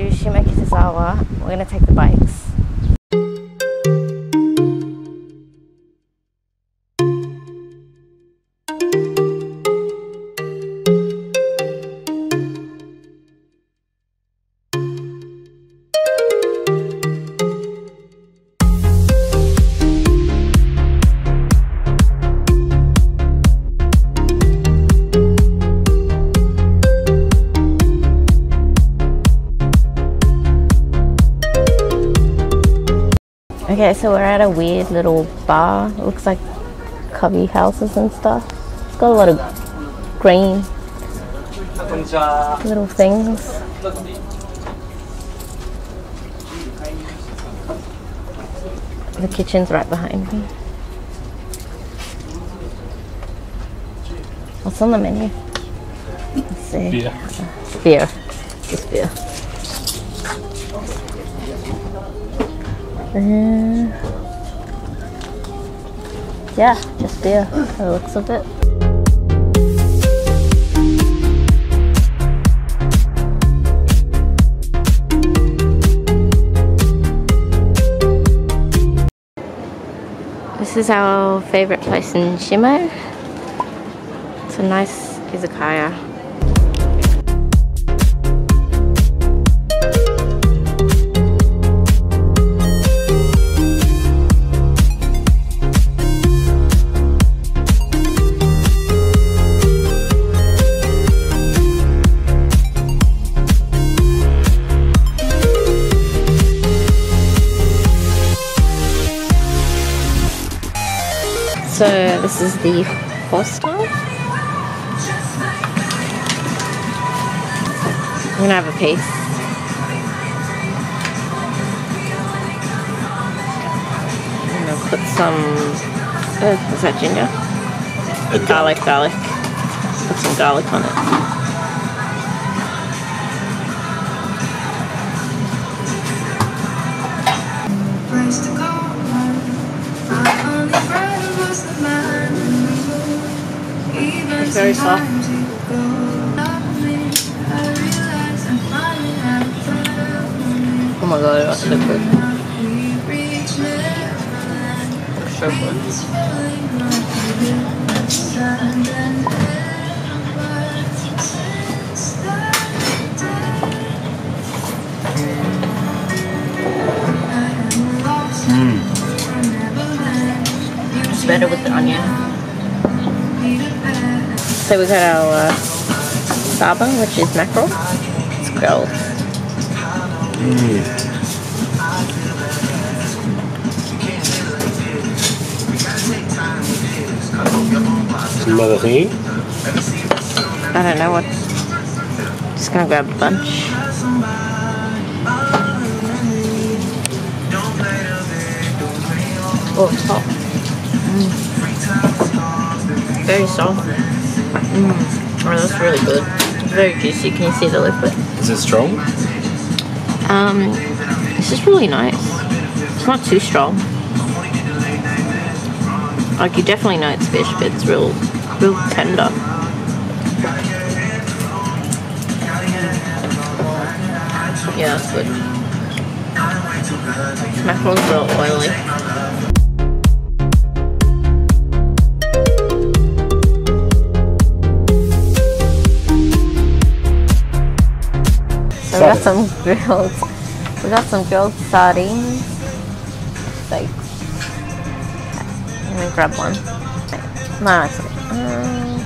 to Shimokitazawa. We're going to take the bikes. Okay, so we're at a weird little bar. It looks like cubby houses and stuff. It's got a lot of green little things. The kitchen's right behind me. What's on the menu? Let's see. Beer. Beer. Just beer. Yeah, just beer. by The looks of it. This is our favorite place in Shimo. It's a nice izakaya. So this is the hostel. I'm gonna have a piece. I'm gonna put some. Uh, is that ginger? Garlic, garlic. Put some garlic on it. It's very soft. sometimes you go love me. I realize I finally have found Oh my god, that's so good. We reach so good. It's feeling like we did sand and but since that day, I am lost in Neverland. It's better with the onion. So we got our uh, saba, which is mackerel. It's grilled. Some other thingy. I don't know what. Just gonna grab a bunch. Oh, it's hot. Mm. Very soft. Mm. Oh, that's really good. It's very juicy. Can you see the liquid? Is it strong? Um, this is really nice. It's not too strong. Like you definitely know it's fish, but it's real, real tender. Yeah, that's good. Mackerel's real oily. We got some grilled, we got some grilled sardines, steaks. Let me grab one. No, okay. Um,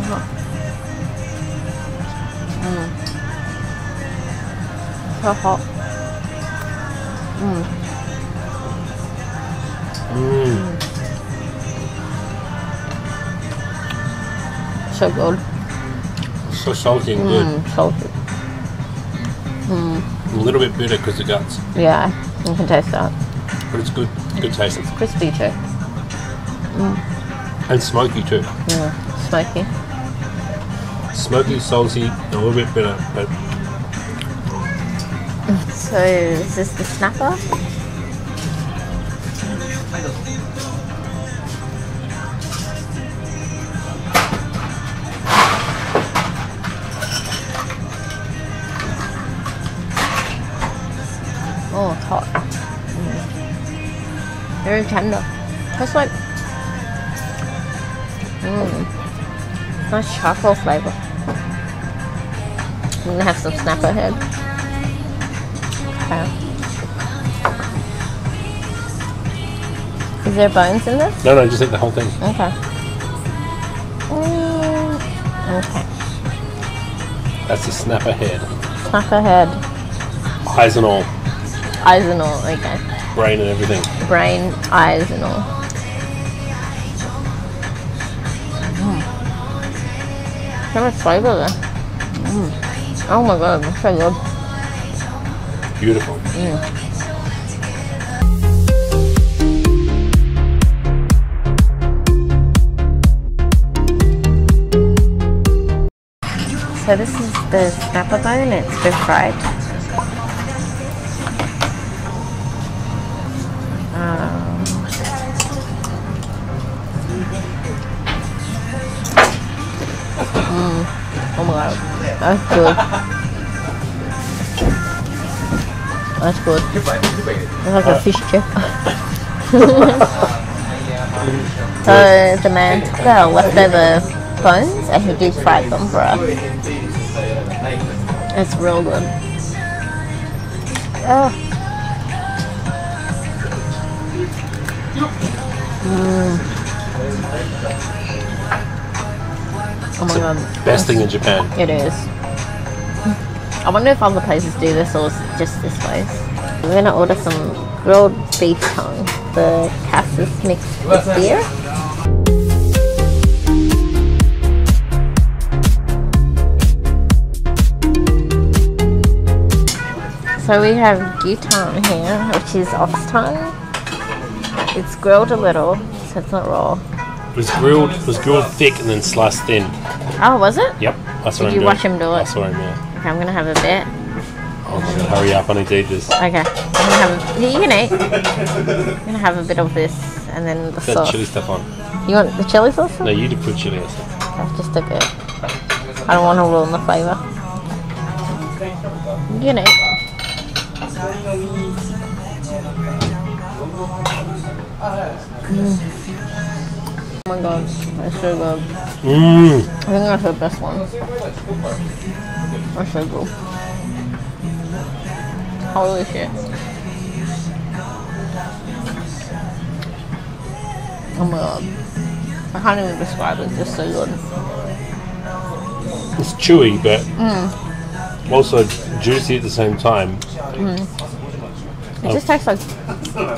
uh-huh. Mm. So hot. Mm. So good. So salty and good. Mm, salty. A little bit bitter because the guts, Yeah, you can taste that. but it's good. Good taste. Crispy too. And smoky too. Yeah, smoky. Smoky, salty, a little bit bitter, but So this is the snapper. Very tender. Tastes like mm, nice charcoal flavor. I'm gonna have some snapper head. Okay. Is there bones in this? No, no, just eat the whole thing. Okay. Mm, okay. That's the snapper head. Snapper head. Eyes and all. Eyes and all. Okay. Brain and everything. Brain, eyes and all. Mm. So much flavor there. Mm. Oh my god, that's so good. Beautiful. So this is the snapper bone. It's been fried. That's good. That's good. It's like a fish chip. so the man took the leftover bones and he deep fried them for us. It's real good. Oh. Mm. Oh my god. Best thing in Japan. It is. I wonder if other places do this or just this place. We're gonna order some grilled beef tongue, the cassis mixed with beer. So we have gyutan here, which is ox tongue. It's grilled a little, so it's not raw. It was grilled. It was grilled thick and then sliced thin. Oh, was it? Yep. That's Did what I'm you doing. watch him do it? That's what I'm doing. Okay, I'm gonna have a bit. Oh, my God, hurry up! I need to eat this. Okay, I'm gonna have. A, you can eat. I'm gonna have a bit of this and then the Put that sauce. chili stuff on. You want the chili sauce? No, you did put chili on. Okay, just a bit. I don't want to ruin the flavour. You can eat. Mm. Oh my god, that's so good. Mmm. I think that's the best one. That's so good. Holy shit. Oh my god. I can't even describe it, it's just so good. It's chewy, but Mm. also juicy at the same time. It just tastes like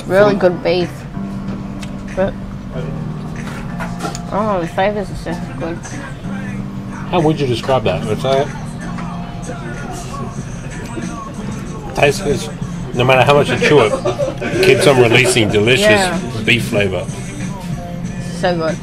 really good beef. But I the flavours are so good. How would you describe that? It's like tastes good. No matter how much you chew it, it keeps on releasing delicious Yeah. beef flavor. So good.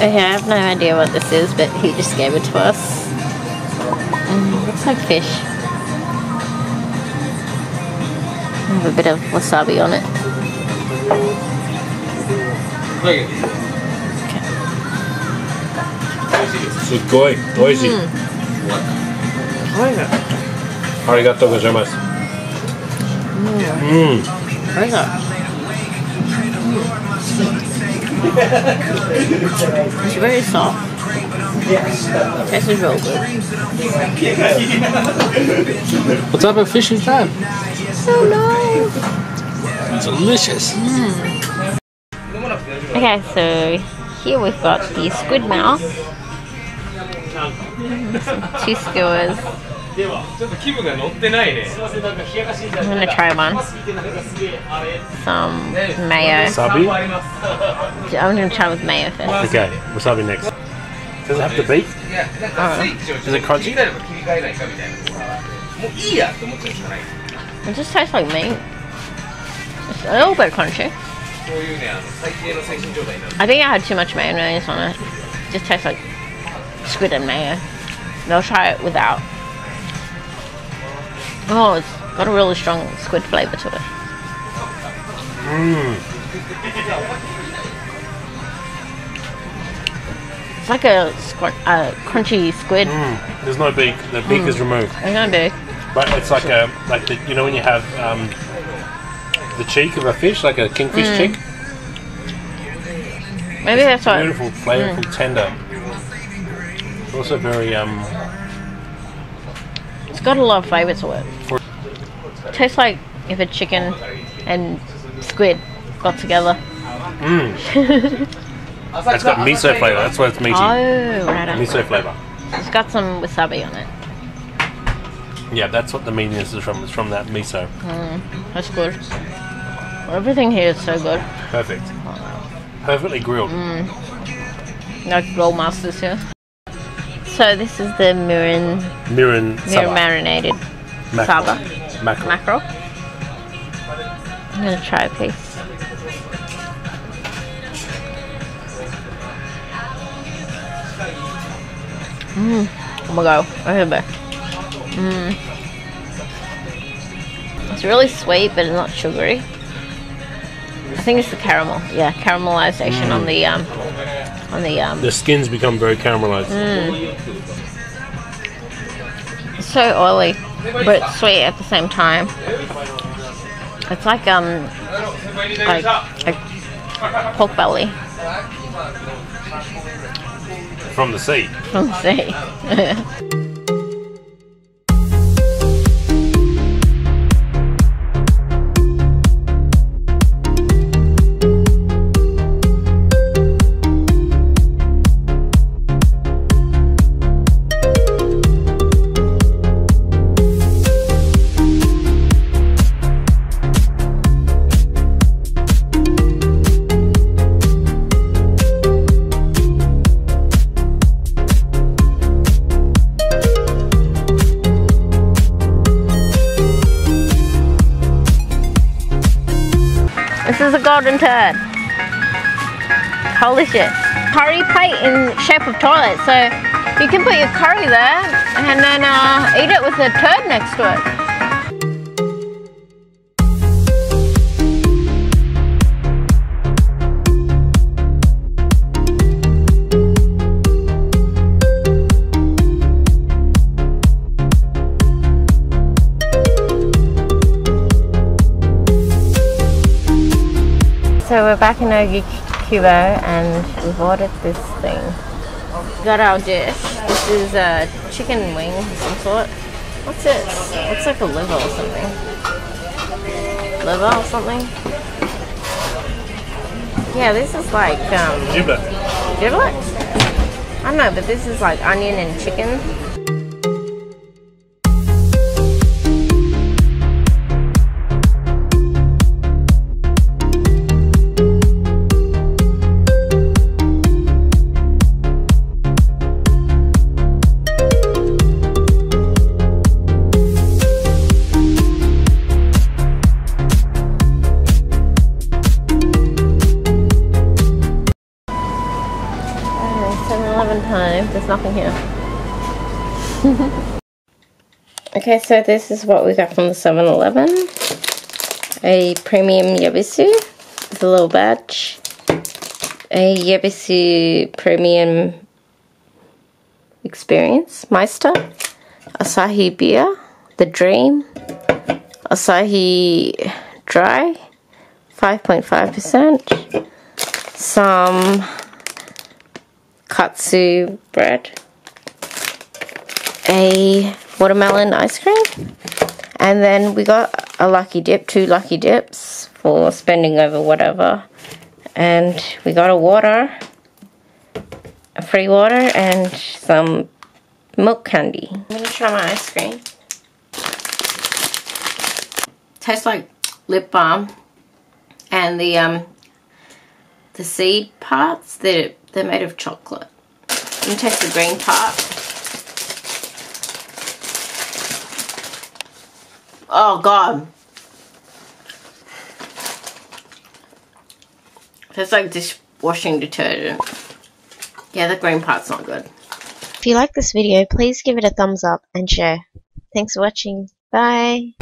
Okay, I have no idea what this is, but he just gave it to us. Mm, looks like fish. Have a bit of wasabi on it. Okay. It's good. Oishi. Arigatou gozaimasu. Mmm. It's very soft. This is real good. What type of fish is that? Oh no! Delicious. Mm. Okay, so here we've got the squid mouth. Two skewers. ではちょっと気分が乗ってないね。 I'm gonna try one. Some mayo. Wasabi? I'm gonna try with mayo first. Okay, wasabi next. Does it have to beef? いや、なんかスイッチをちょ Is っ it と crunchy? 切り替えれば切り替えないかみたいなさ。もういいやって思っちゃうしかない。 It just tastes like meat. It's a little bit crunchy. こういうねあの最低の精神状態になる I think I had too much mayonnaise on it. Just tastes like squid and mayo. They'll try it without. Oh, it's got a really strong squid flavor to it. It's like a uh, crunchy squid. Mm. There's no beak. The beak is removed. It's gonna be. But it's like a like the you know when you have um, the cheek of a fish, like a kingfish cheek. Maybe that's what. Beautiful, flavorful, tender. It's also very um. It's got a lot of flavor to it. Tastes like if a chicken and squid got together. Mm. It's got miso flavor. That's why it's meaty. Oh, right. on. Miso flavor. It's got some wasabi on it. Yeah, that's what the meatiness is from. It's from that miso. Mm, that's good. Everything here is so good. Perfect. Perfectly grilled. Mm. Like roll masters here. So this is the mirin, Mirin mirin marinated Mackerel. saba Mackerel. mackerel. I'm gonna try a piece. Mmm. Oh my god, I hear that. Mmm. It's really sweet, but it's not sugary. I think it's the caramel. Yeah, caramelization on mm. the um, on the um. The skins become very caramelized. It's so oily, but it's sweet at the same time. It's like um, like like pork belly From the sea. from the sea. golden turd. Holy shit. Curry plate in shape of toilet. So you can put your curry there and then uh, eat it with a turd next to it. We're back in Ogi Kubo and we've ordered this thing. Got our dish. This is a chicken wing of some sort. What's it? Looks like a liver or something. Liver or something? Yeah, this is like um Giblet. giblet? I don't know, but this is like onion and chicken. 7-Eleven time. There's nothing here. okay, so this is what we got from the 7-Eleven. A premium Yebisu with a little batch. A Yebisu premium experience Meister. Asahi beer, the dream. Asahi dry, 5.5%. Some katsu bread, a watermelon ice cream, and then we got a lucky dip, two lucky dips for spending over whatever, and we got a water, a free water, and some milk candy. I'm gonna try my ice cream. Tastes like lip balm, and the um the seed parts they're they're made of chocolate. Me taste the green part. Oh god. Tastes like dishwashing detergent. Yeah, the green part's not good. If you like this video, please give it a thumbs up and share. Thanks for watching. Bye.